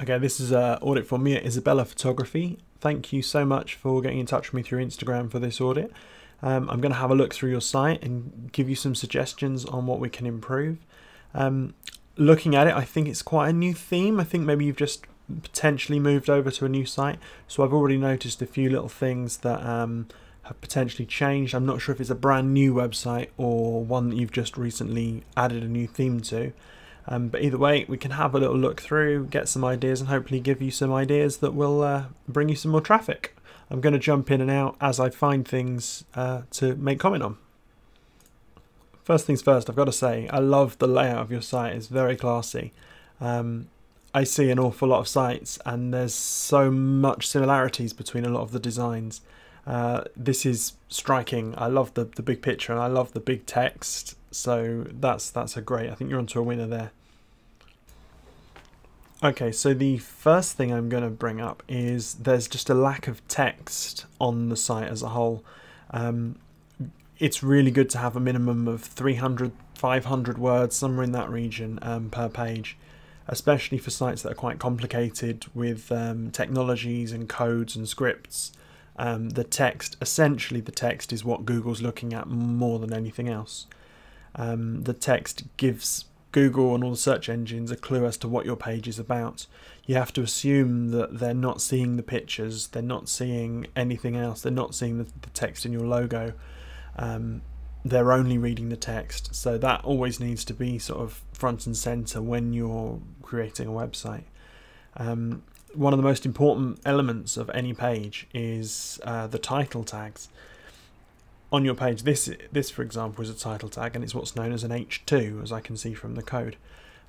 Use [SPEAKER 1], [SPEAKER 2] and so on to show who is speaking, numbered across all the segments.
[SPEAKER 1] Okay, this is an audit for Mia Isabella Photography. Thank you so much for getting in touch with me through Instagram for this audit. Um, I'm going to have a look through your site and give you some suggestions on what we can improve. Um, looking at it, I think it's quite a new theme. I think maybe you've just potentially moved over to a new site. So I've already noticed a few little things that um, have potentially changed. I'm not sure if it's a brand new website or one that you've just recently added a new theme to. Um, but either way, we can have a little look through, get some ideas, and hopefully give you some ideas that will uh, bring you some more traffic. I'm going to jump in and out as I find things uh, to make comment on. First things first, I've got to say, I love the layout of your site. It's very classy. Um, I see an awful lot of sites, and there's so much similarities between a lot of the designs. Uh, this is striking. I love the, the big picture and I love the big text. So that's that's a great. I think you're onto a winner there. Okay, so the first thing I'm going to bring up is there's just a lack of text on the site as a whole. Um, it's really good to have a minimum of 300, 500 words, somewhere in that region um, per page, especially for sites that are quite complicated with um, technologies and codes and scripts. Um, the text, essentially, the text is what Google's looking at more than anything else. Um, the text gives Google and all the search engines a clue as to what your page is about. You have to assume that they're not seeing the pictures, they're not seeing anything else, they're not seeing the, the text in your logo. Um, they're only reading the text. So that always needs to be sort of front and center when you're creating a website. Um, one of the most important elements of any page is uh, the title tags on your page, this this for example is a title tag, and it's what's known as an H2, as I can see from the code.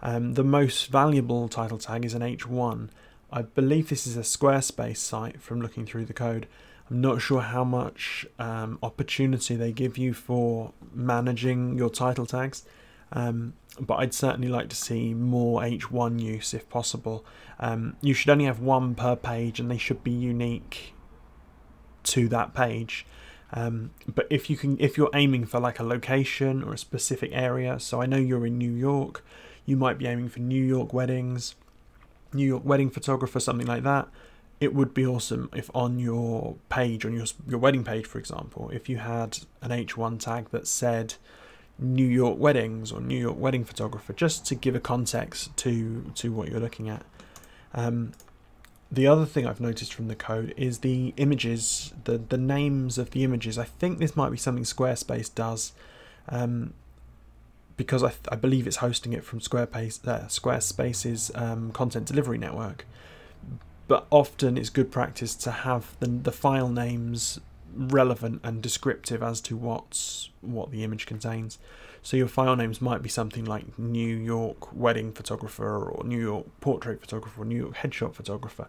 [SPEAKER 1] Um, the most valuable title tag is an H1. I believe this is a Squarespace site from looking through the code. I'm not sure how much um, opportunity they give you for managing your title tags, um, but I'd certainly like to see more H1 use if possible. Um, you should only have one per page, and they should be unique to that page. Um, but if you can, if you're aiming for like a location or a specific area, so I know you're in New York, you might be aiming for New York weddings, New York wedding photographer, something like that. It would be awesome if on your page, on your your wedding page, for example, if you had an H1 tag that said New York weddings or New York wedding photographer, just to give a context to to what you're looking at. Um, the other thing I've noticed from the code is the images, the, the names of the images. I think this might be something Squarespace does um, because I, I believe it's hosting it from Squarespace, uh, Squarespace's um, content delivery network. But often it's good practice to have the, the file names relevant and descriptive as to what's what the image contains. So your file names might be something like New York wedding photographer or New York portrait photographer or New York headshot photographer.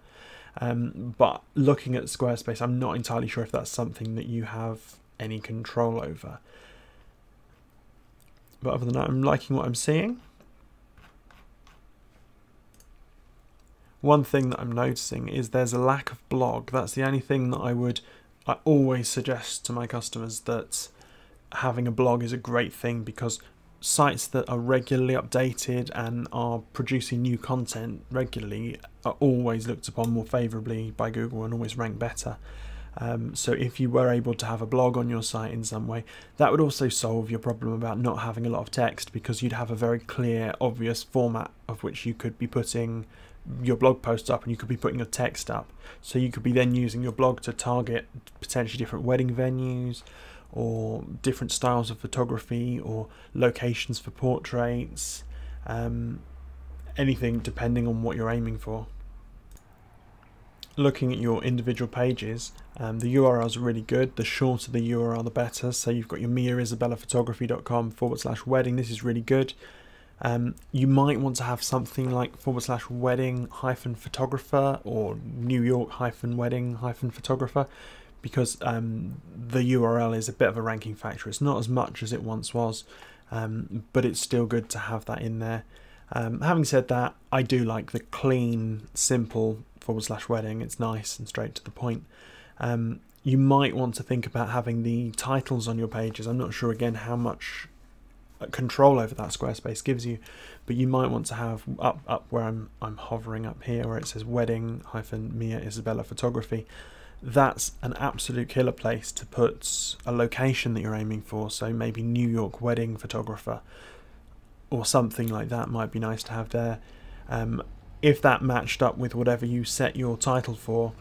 [SPEAKER 1] Um, but looking at Squarespace, I'm not entirely sure if that's something that you have any control over. But other than that, I'm liking what I'm seeing. One thing that I'm noticing is there's a lack of blog. That's the only thing that I would, I always suggest to my customers that having a blog is a great thing because sites that are regularly updated and are producing new content regularly are always looked upon more favorably by Google and always rank better. Um, so if you were able to have a blog on your site in some way, that would also solve your problem about not having a lot of text because you'd have a very clear, obvious format of which you could be putting your blog posts up and you could be putting your text up. So you could be then using your blog to target potentially different wedding venues, or different styles of photography or locations for portraits, um, anything depending on what you're aiming for. Looking at your individual pages, um, the URLs are really good. The shorter the URL, the better. So you've got your miaisabellaphotography.com forward slash wedding. This is really good. Um, you might want to have something like forward slash wedding hyphen photographer or New York hyphen wedding hyphen photographer because um, the URL is a bit of a ranking factor. It's not as much as it once was, um, but it's still good to have that in there. Um, having said that, I do like the clean, simple forward slash wedding. It's nice and straight to the point. Um, you might want to think about having the titles on your pages. I'm not sure again how much control over that Squarespace gives you. But you might want to have up up where I'm I'm hovering up here where it says wedding hyphen Mia Isabella photography. That's an absolute killer place to put a location that you're aiming for. So maybe New York wedding photographer or something like that might be nice to have there. Um, if that matched up with whatever you set your title for,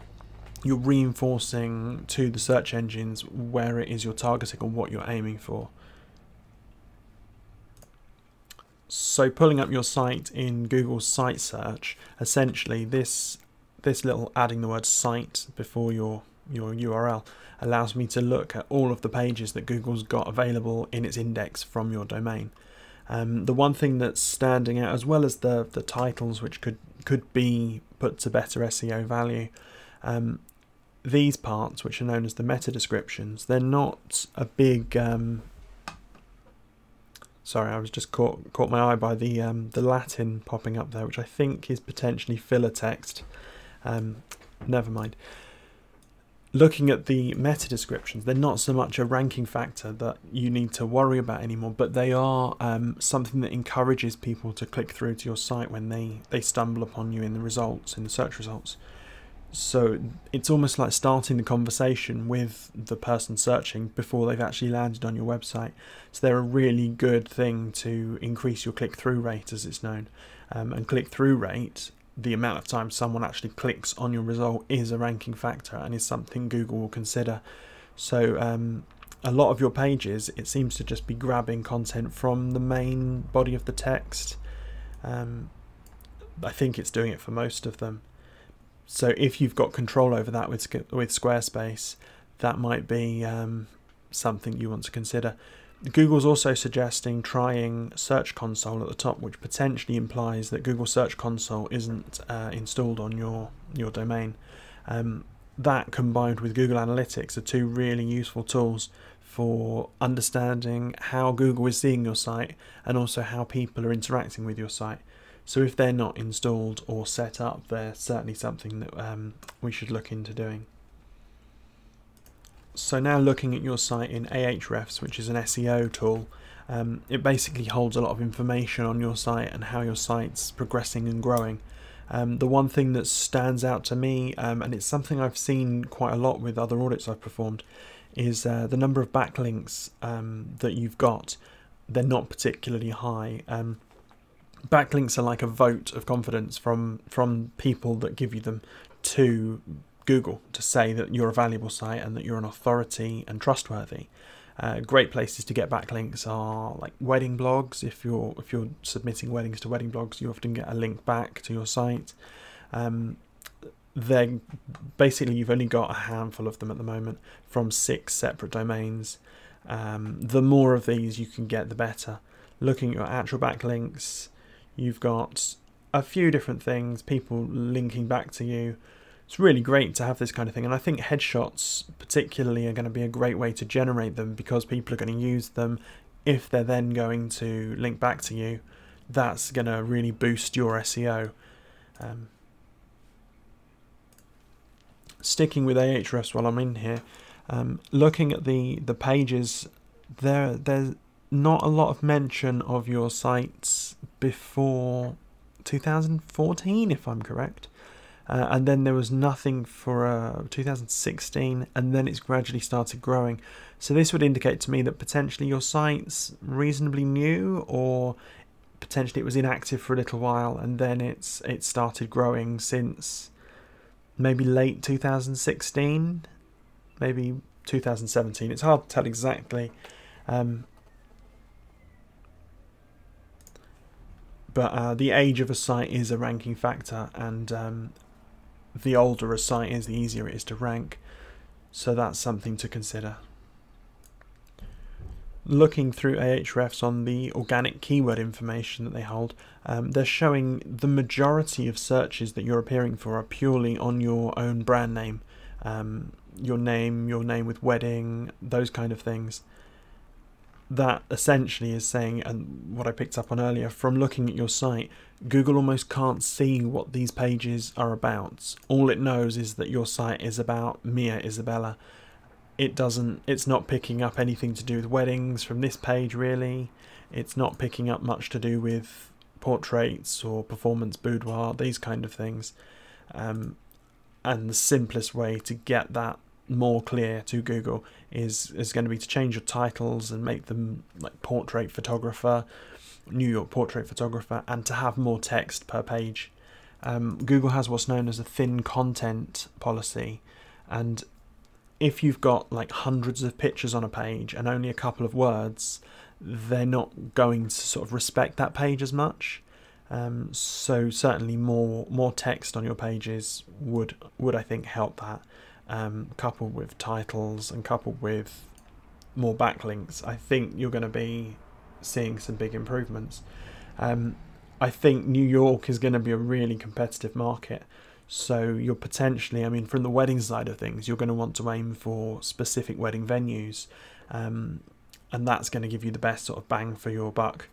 [SPEAKER 1] you're reinforcing to the search engines where it is you're targeting or what you're aiming for. So pulling up your site in Google's site search, essentially this this little adding the word site before your your URL allows me to look at all of the pages that Google's got available in its index from your domain. Um, the one thing that's standing out, as well as the the titles, which could could be put to better SEO value, um, these parts, which are known as the meta descriptions, they're not a big. Um, sorry, I was just caught caught my eye by the um, the Latin popping up there, which I think is potentially filler text. Um, never mind looking at the meta descriptions, they're not so much a ranking factor that you need to worry about anymore, but they are um, something that encourages people to click through to your site when they, they stumble upon you in the results, in the search results. So it's almost like starting the conversation with the person searching before they've actually landed on your website. So they're a really good thing to increase your click through rate, as it's known. Um, and click through rate the amount of time someone actually clicks on your result is a ranking factor and is something Google will consider. So um, a lot of your pages, it seems to just be grabbing content from the main body of the text. Um, I think it's doing it for most of them. So if you've got control over that with with Squarespace, that might be um, something you want to consider. Google's also suggesting trying Search Console at the top, which potentially implies that Google Search Console isn't uh, installed on your your domain. Um, that combined with Google Analytics are two really useful tools for understanding how Google is seeing your site and also how people are interacting with your site. So if they're not installed or set up, they're certainly something that um, we should look into doing. So now looking at your site in Ahrefs, which is an SEO tool, um, it basically holds a lot of information on your site and how your site's progressing and growing. Um, the one thing that stands out to me, um, and it's something I've seen quite a lot with other audits I've performed, is uh, the number of backlinks um, that you've got. They're not particularly high. Um, backlinks are like a vote of confidence from from people that give you them to Google to say that you're a valuable site and that you're an authority and trustworthy. Uh, great places to get backlinks are like wedding blogs. If you're if you're submitting weddings to wedding blogs, you often get a link back to your site. Um, basically you've only got a handful of them at the moment from six separate domains. Um, the more of these you can get, the better. Looking at your actual backlinks, you've got a few different things, people linking back to you it's really great to have this kind of thing. And I think headshots, particularly, are going to be a great way to generate them because people are going to use them. If they're then going to link back to you, that's going to really boost your SEO. Um, sticking with Ahrefs while I'm in here, um, looking at the the pages, there there's not a lot of mention of your sites before 2014, if I'm correct. Uh, and then there was nothing for uh, 2016, and then it's gradually started growing. So this would indicate to me that potentially your site's reasonably new, or potentially it was inactive for a little while, and then it's it started growing since maybe late 2016, maybe 2017. It's hard to tell exactly. Um, but uh, the age of a site is a ranking factor, and um, the older a site is, the easier it is to rank. So that's something to consider. Looking through Ahrefs on the organic keyword information that they hold, um, they're showing the majority of searches that you're appearing for are purely on your own brand name. Um, your name, your name with wedding, those kind of things that essentially is saying, and what I picked up on earlier, from looking at your site, Google almost can't see what these pages are about. All it knows is that your site is about Mia Isabella. It doesn't, it's not picking up anything to do with weddings from this page really. It's not picking up much to do with portraits or performance boudoir, these kind of things. Um, and the simplest way to get that more clear to Google is is going to be to change your titles and make them like portrait photographer, New York portrait photographer, and to have more text per page. Um, Google has what's known as a thin content policy, and if you've got like hundreds of pictures on a page and only a couple of words, they're not going to sort of respect that page as much. Um, so certainly more more text on your pages would would I think help that um, coupled with titles and coupled with more backlinks, I think you're going to be seeing some big improvements. Um, I think New York is going to be a really competitive market. So you're potentially, I mean, from the wedding side of things, you're going to want to aim for specific wedding venues, um, and that's going to give you the best sort of bang for your buck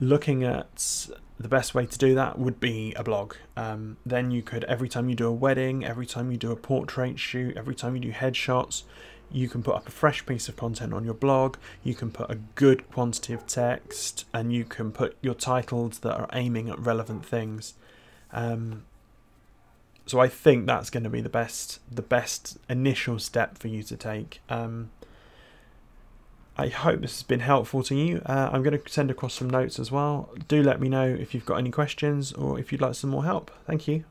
[SPEAKER 1] looking at the best way to do that would be a blog. Um, then you could, every time you do a wedding, every time you do a portrait shoot, every time you do headshots, you can put up a fresh piece of content on your blog. You can put a good quantity of text, and you can put your titles that are aiming at relevant things. Um, so I think that's going to be the best, the best initial step for you to take. Um, I hope this has been helpful to you. Uh, I'm going to send across some notes as well. Do let me know if you've got any questions or if you'd like some more help. Thank you.